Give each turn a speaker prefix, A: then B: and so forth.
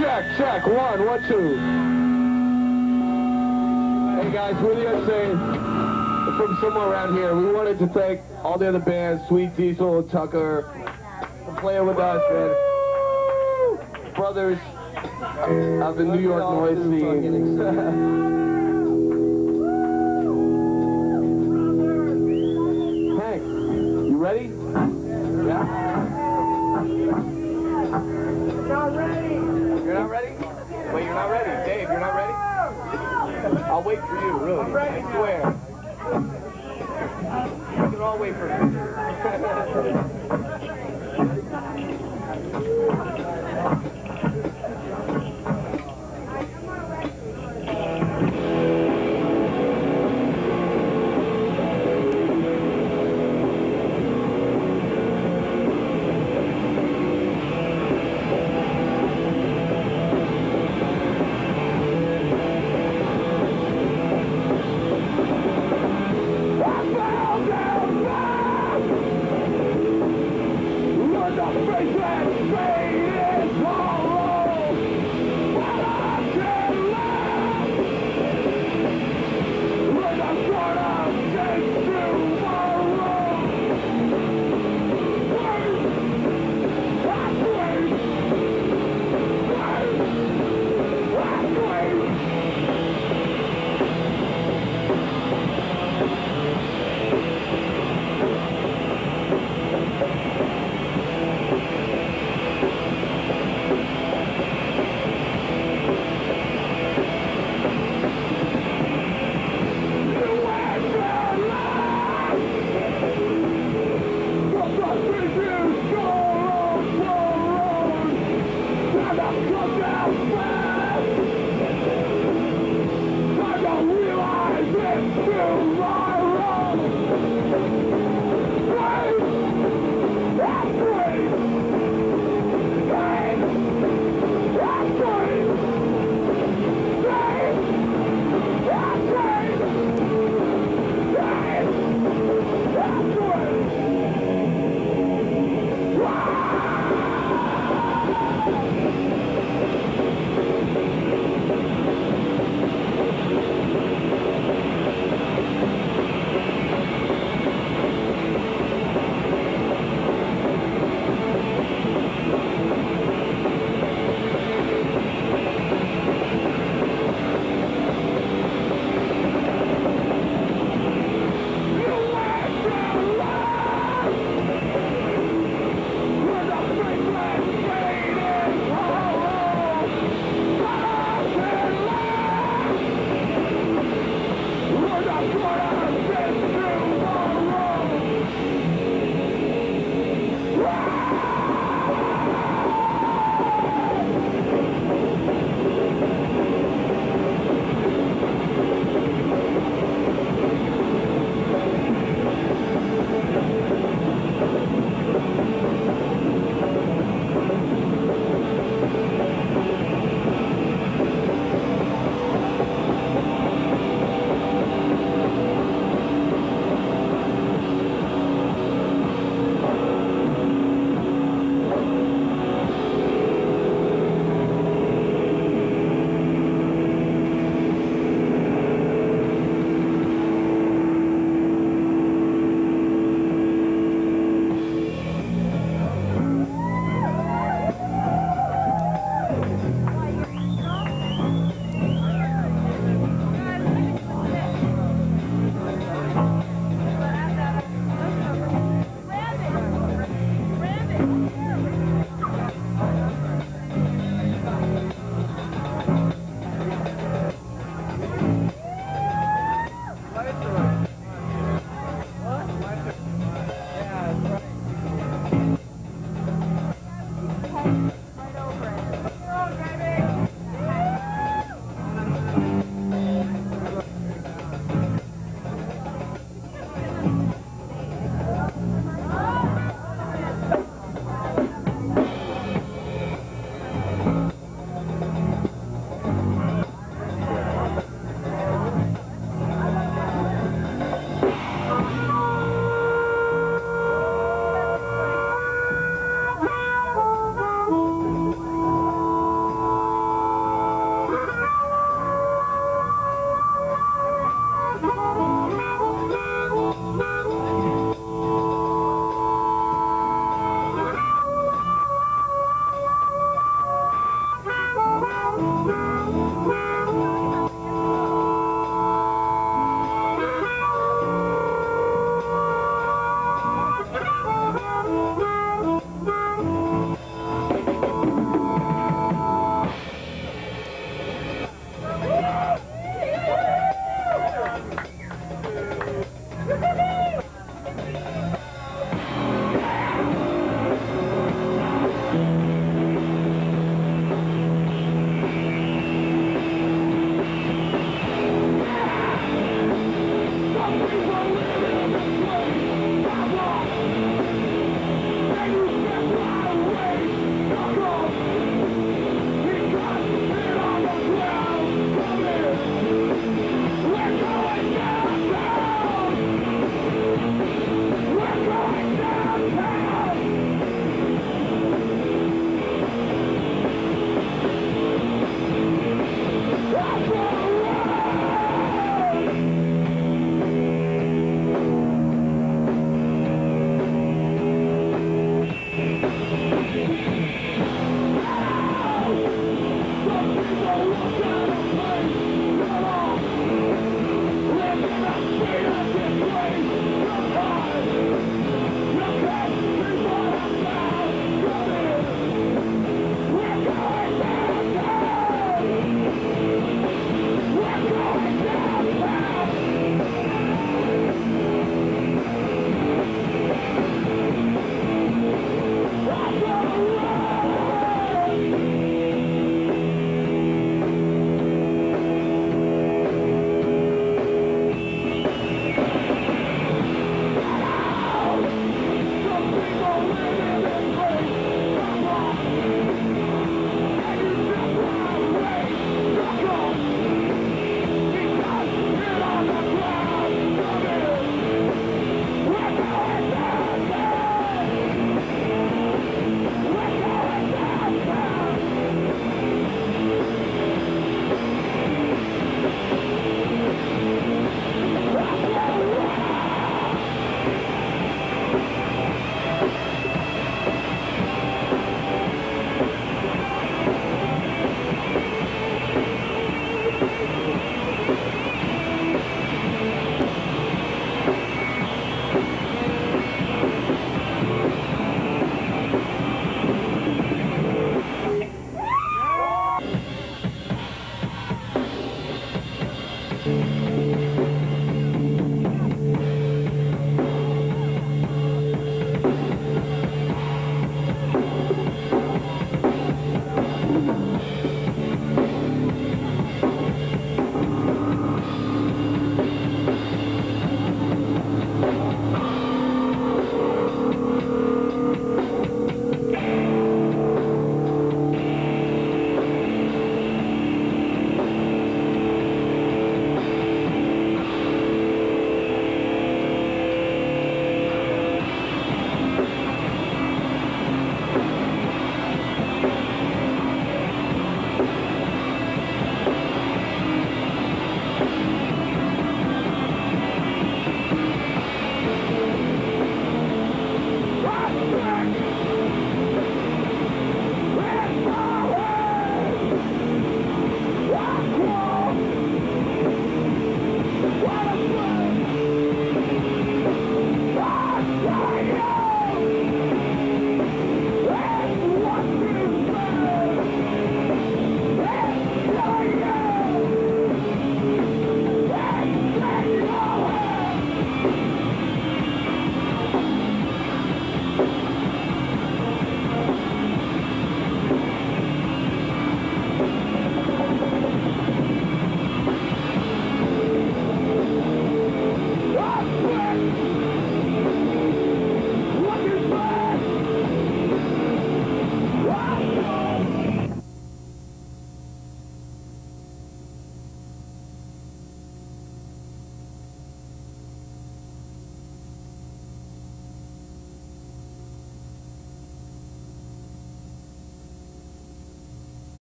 A: check, check. One, one, two. Hey guys, Willie Unsane from somewhere around here. We wanted to thank all the other bands, Sweet Diesel, Tucker, for playing with us, man. Brothers of the New York noise scene. wait for you, really. I swear. We can all wait for you.